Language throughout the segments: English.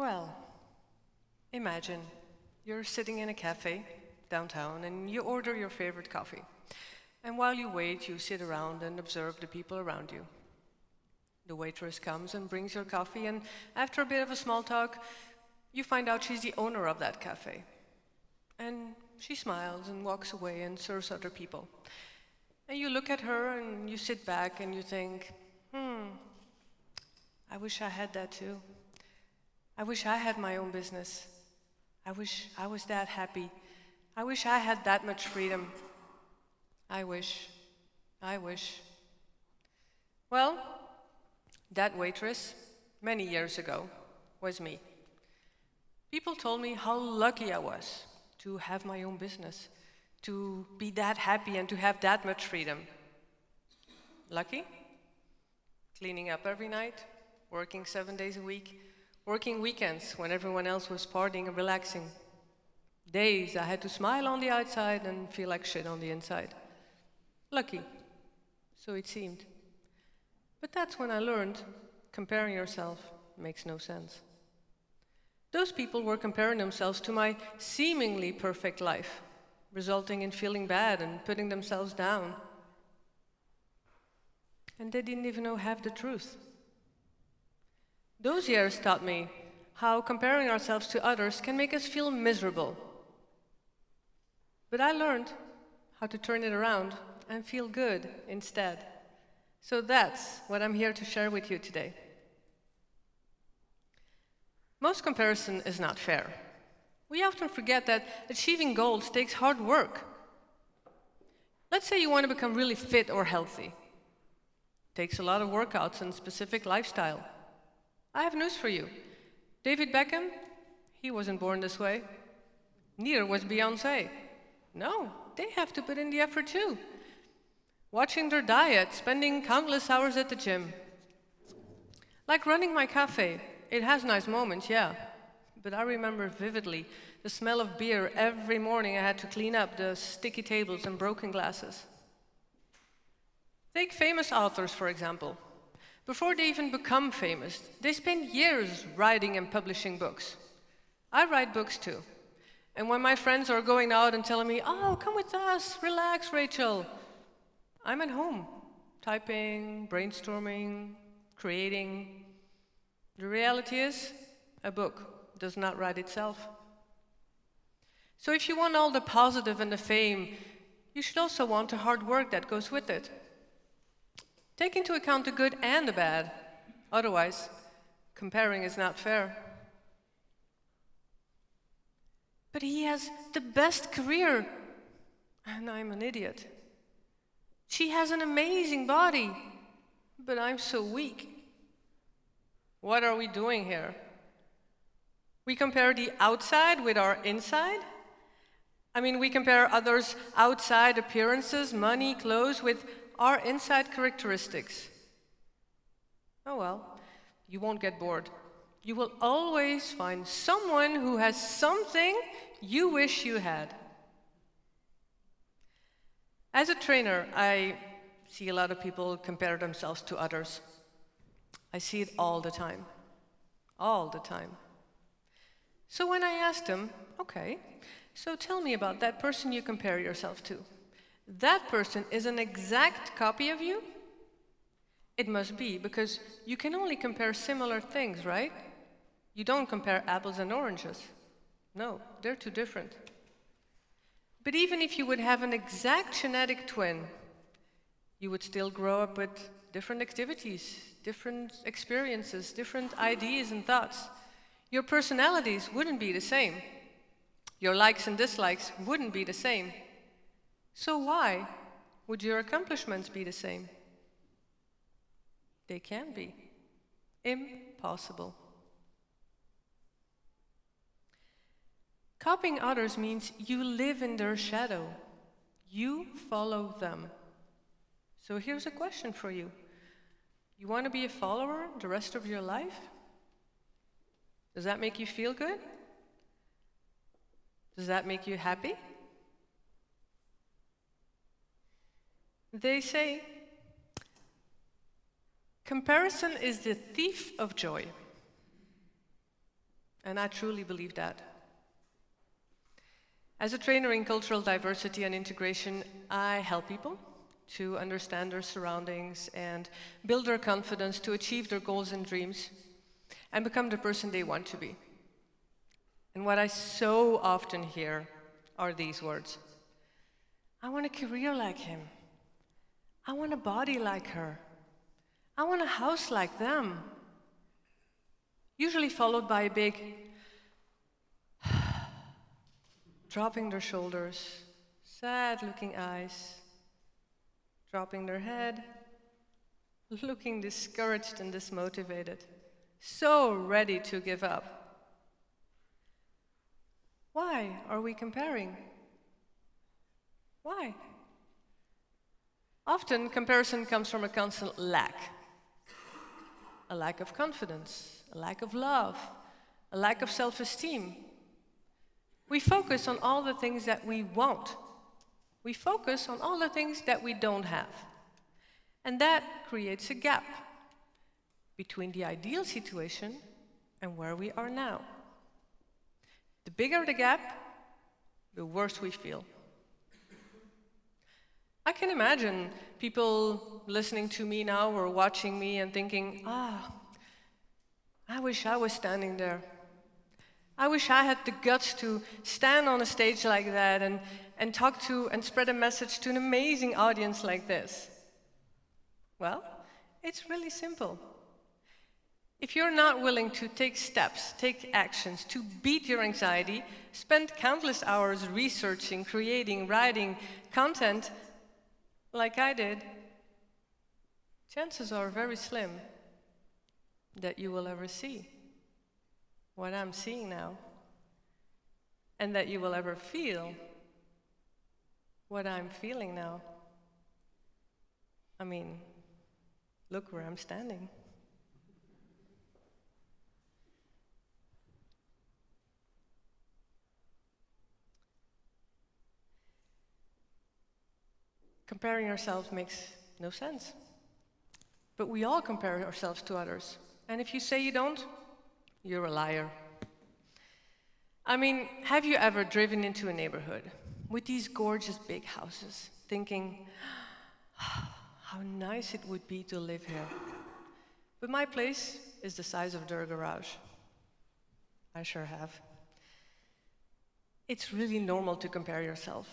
Well, imagine you're sitting in a cafe downtown and you order your favorite coffee. And while you wait, you sit around and observe the people around you. The waitress comes and brings your coffee, and after a bit of a small talk, you find out she's the owner of that cafe. And she smiles and walks away and serves other people. And you look at her and you sit back and you think, hmm, I wish I had that too. I wish I had my own business. I wish I was that happy. I wish I had that much freedom. I wish. I wish. Well, that waitress, many years ago, was me. People told me how lucky I was to have my own business, to be that happy and to have that much freedom. Lucky? Cleaning up every night, working seven days a week, working weekends when everyone else was partying and relaxing. Days I had to smile on the outside and feel like shit on the inside. Lucky, so it seemed. But that's when I learned comparing yourself makes no sense. Those people were comparing themselves to my seemingly perfect life, resulting in feeling bad and putting themselves down. And they didn't even know half the truth. Those years taught me how comparing ourselves to others can make us feel miserable. But I learned how to turn it around and feel good instead. So that's what I'm here to share with you today. Most comparison is not fair. We often forget that achieving goals takes hard work. Let's say you want to become really fit or healthy. It takes a lot of workouts and specific lifestyle. I have news for you. David Beckham, he wasn't born this way. Neither was Beyonce. No, they have to put in the effort too. Watching their diet, spending countless hours at the gym. Like running my cafe, it has nice moments, yeah. But I remember vividly the smell of beer every morning I had to clean up the sticky tables and broken glasses. Take famous authors, for example. Before they even become famous, they spend years writing and publishing books. I write books too. And when my friends are going out and telling me, oh, come with us, relax, Rachel, I'm at home, typing, brainstorming, creating. The reality is, a book does not write itself. So if you want all the positive and the fame, you should also want the hard work that goes with it. Take into account the good and the bad. Otherwise, comparing is not fair. But he has the best career, and I'm an idiot. She has an amazing body, but I'm so weak. What are we doing here? We compare the outside with our inside? I mean, we compare others' outside appearances, money, clothes, with our inside characteristics. Oh well, you won't get bored. You will always find someone who has something you wish you had. As a trainer, I see a lot of people compare themselves to others. I see it all the time. All the time. So when I asked him, okay, so tell me about that person you compare yourself to. That person is an exact copy of you? It must be, because you can only compare similar things, right? You don't compare apples and oranges. No, they're too different. But even if you would have an exact genetic twin, you would still grow up with different activities, different experiences, different ideas and thoughts. Your personalities wouldn't be the same. Your likes and dislikes wouldn't be the same. So why would your accomplishments be the same? They can be. Impossible. Copying others means you live in their shadow. You follow them. So here's a question for you You want to be a follower the rest of your life? Does that make you feel good? Does that make you happy? They say comparison is the thief of joy. And I truly believe that. As a trainer in cultural diversity and integration, I help people to understand their surroundings and build their confidence to achieve their goals and dreams and become the person they want to be. And what I so often hear are these words I want a career like him. I want a body like her. I want a house like them. Usually followed by a big dropping their shoulders, sad looking eyes, dropping their head, looking discouraged and dismotivated, so ready to give up. Why are we comparing? Why? Often, comparison comes from a constant lack a lack of confidence, a lack of love, a lack of self esteem. We focus on all the things that we want we focus on all the things that we don't have. And that creates a gap between the ideal situation and where we are now. The bigger the gap, the worse we feel. I can imagine people listening to me now or watching me and thinking, ah, I wish I was standing there. I wish I had the guts to stand on a stage like that and, and talk to and spread a message to an amazing audience like this? Well, it's really simple. If you're not willing to take steps, take actions to beat your anxiety, spend countless hours researching, creating, writing content like I did, chances are very slim that you will ever see what I'm seeing now and that you will ever feel what I'm feeling now. I mean, look where I'm standing. Comparing ourselves makes no sense. But we all compare ourselves to others. And if you say you don't, you're a liar. I mean, have you ever driven into a neighborhood with these gorgeous big houses, thinking, ah, how nice it would be to live here. But my place is the size of their garage. I sure have. It's really normal to compare yourself.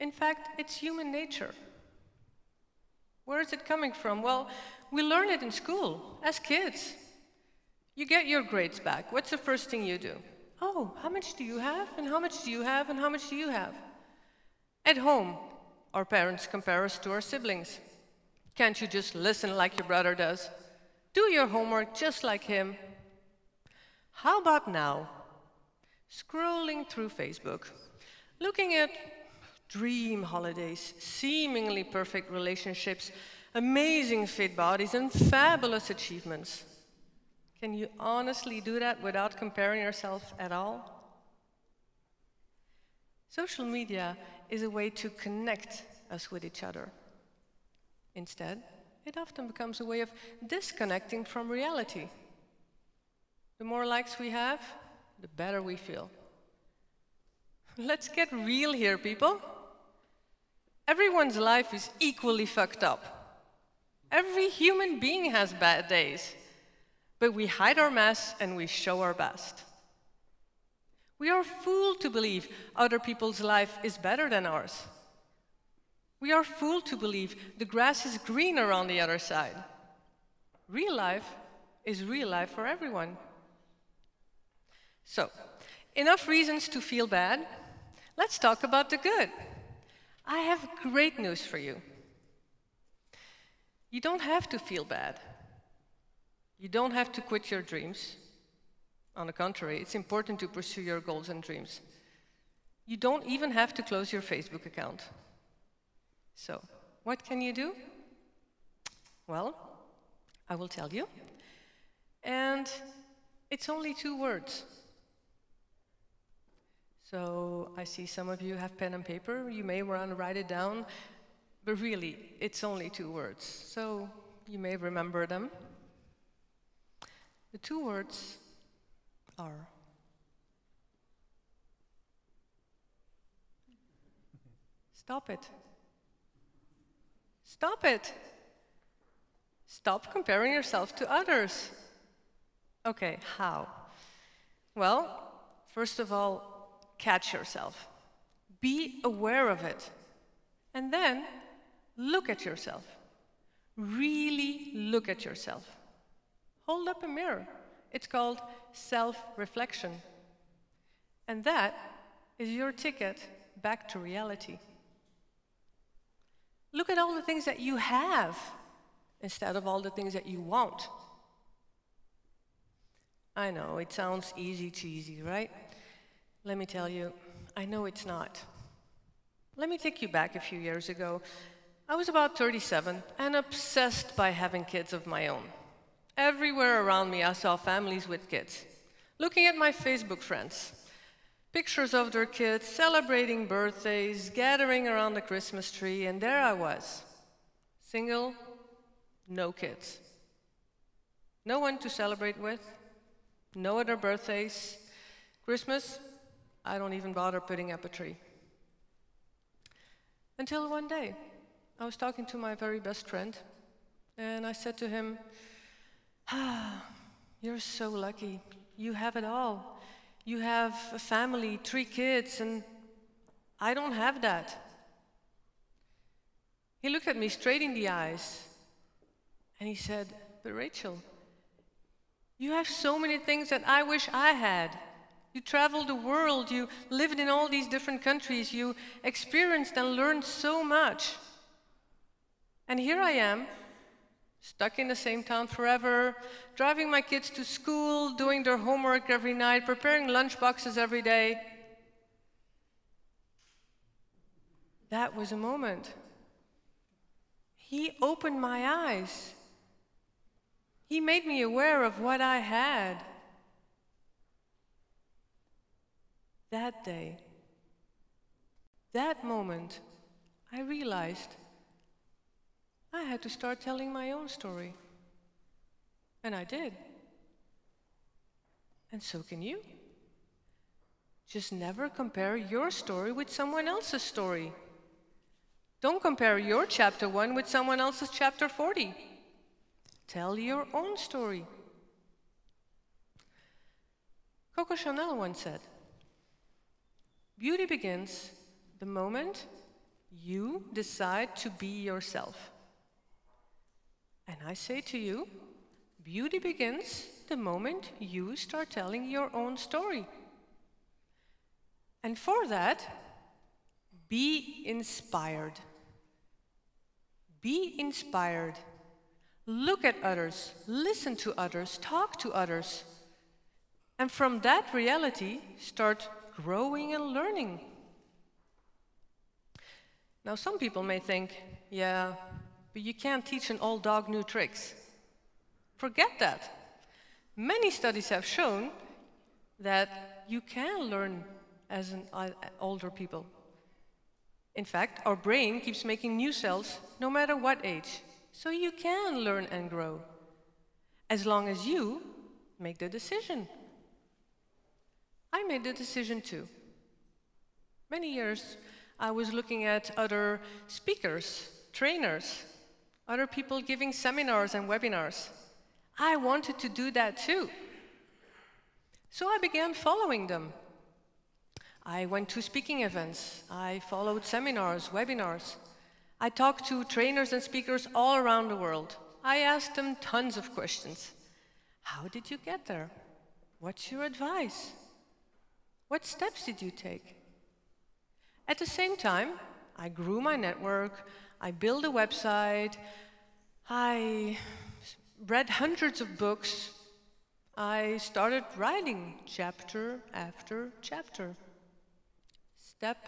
In fact, it's human nature. Where is it coming from? Well, we learn it in school as kids. You get your grades back. What's the first thing you do? Oh, how much do you have? And how much do you have? And how much do you have? At home, our parents compare us to our siblings. Can't you just listen like your brother does? Do your homework just like him. How about now? Scrolling through Facebook, looking at dream holidays, seemingly perfect relationships, amazing fit bodies, and fabulous achievements. Can you honestly do that without comparing yourself at all? Social media is a way to connect us with each other. Instead, it often becomes a way of disconnecting from reality. The more likes we have, the better we feel. Let's get real here, people. Everyone's life is equally fucked up. Every human being has bad days. But we hide our mess and we show our best. We are fooled to believe other people's life is better than ours. We are fooled to believe the grass is greener on the other side. Real life is real life for everyone. So, enough reasons to feel bad. Let's talk about the good. I have great news for you. You don't have to feel bad. You don't have to quit your dreams. On the contrary, it's important to pursue your goals and dreams. You don't even have to close your Facebook account. So, what can you do? Well, I will tell you. And it's only two words. So I see some of you have pen and paper. You may want to write it down, but really, it's only two words. So you may remember them. The two words are Stop it. Stop it. Stop comparing yourself to others. Okay, how? Well, first of all, catch yourself. Be aware of it. And then look at yourself. Really look at yourself. Hold up a mirror. It's called self reflection. And that is your ticket back to reality. Look at all the things that you have instead of all the things that you want. I know, it sounds easy cheesy, right? Let me tell you, I know it's not. Let me take you back a few years ago. I was about 37 and obsessed by having kids of my own. Everywhere around me, I saw families with kids. Looking at my Facebook friends, pictures of their kids celebrating birthdays, gathering around the Christmas tree, and there I was, single, no kids. No one to celebrate with, no other birthdays. Christmas, I don't even bother putting up a tree. Until one day, I was talking to my very best friend, and I said to him, Ah, you're so lucky. You have it all. You have a family, three kids, and I don't have that. He looked at me straight in the eyes and he said, But Rachel, you have so many things that I wish I had. You traveled the world, you lived in all these different countries, you experienced and learned so much. And here I am, stuck in the same town forever, driving my kids to school, doing their homework every night, preparing lunch boxes every day. That was a moment. He opened my eyes. He made me aware of what I had. That day, that moment, I realized I had to start telling my own story. And I did. And so can you. Just never compare your story with someone else's story. Don't compare your chapter 1 with someone else's chapter 40. Tell your own story. Coco Chanel once said, Beauty begins the moment you decide to be yourself. And I say to you, beauty begins the moment you start telling your own story. And for that, be inspired. Be inspired. Look at others, listen to others, talk to others. And from that reality, start growing and learning. Now, some people may think, yeah, but you can't teach an old dog new tricks. Forget that. Many studies have shown that you can learn as an uh, older people. In fact, our brain keeps making new cells no matter what age. So you can learn and grow, as long as you make the decision. I made the decision too. Many years I was looking at other speakers, trainers, other people giving seminars and webinars. I wanted to do that too. So I began following them. I went to speaking events, I followed seminars, webinars. I talked to trainers and speakers all around the world. I asked them tons of questions. How did you get there? What's your advice? What steps did you take? At the same time, I grew my network, I built a website, I read hundreds of books, I started writing chapter after chapter, step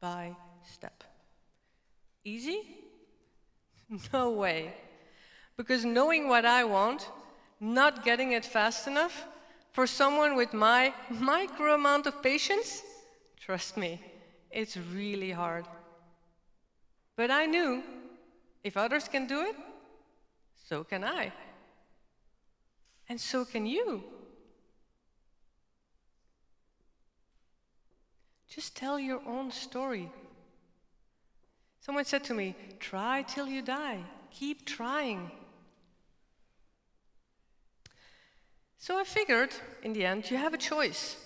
by step. Easy? No way. Because knowing what I want, not getting it fast enough, for someone with my micro amount of patience, trust me, it's really hard. But I knew if others can do it, so can I. And so can you. Just tell your own story. Someone said to me, Try till you die. Keep trying. So I figured, in the end, you have a choice.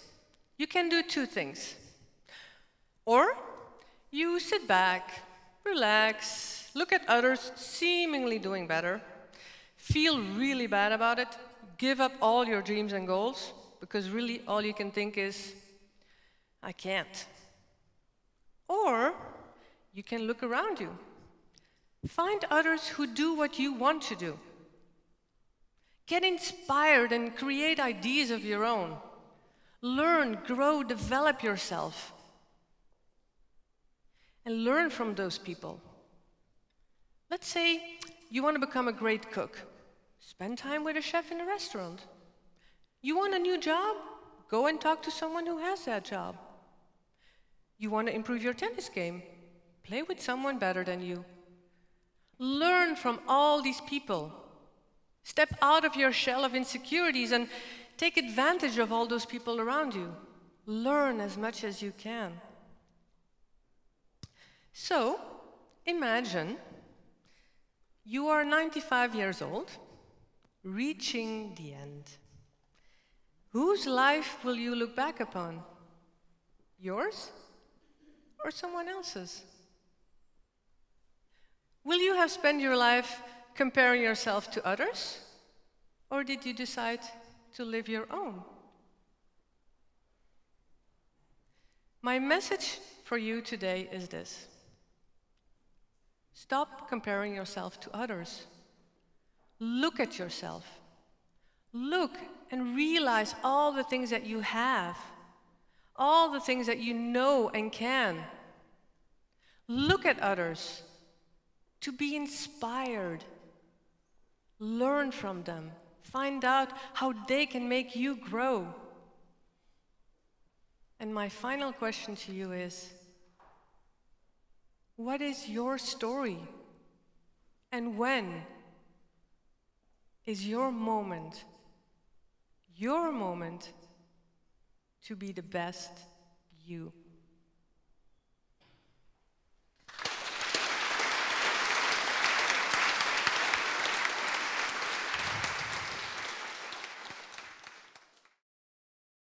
You can do two things. Or you sit back, relax, look at others seemingly doing better, feel really bad about it, give up all your dreams and goals, because really all you can think is, I can't. Or you can look around you. Find others who do what you want to do. Get inspired and create ideas of your own. Learn, grow, develop yourself. And learn from those people. Let's say you want to become a great cook. Spend time with a chef in a restaurant. You want a new job? Go and talk to someone who has that job. You want to improve your tennis game? Play with someone better than you. Learn from all these people. Step out of your shell of insecurities and take advantage of all those people around you. Learn as much as you can. So, imagine you are 95 years old, reaching the end. Whose life will you look back upon? Yours or someone else's? Will you have spent your life comparing yourself to others? Or did you decide to live your own? My message for you today is this Stop comparing yourself to others. Look at yourself. Look and realize all the things that you have, all the things that you know and can. Look at others to be inspired. Learn from them. Find out how they can make you grow. And my final question to you is what is your story? And when is your moment, your moment to be the best you?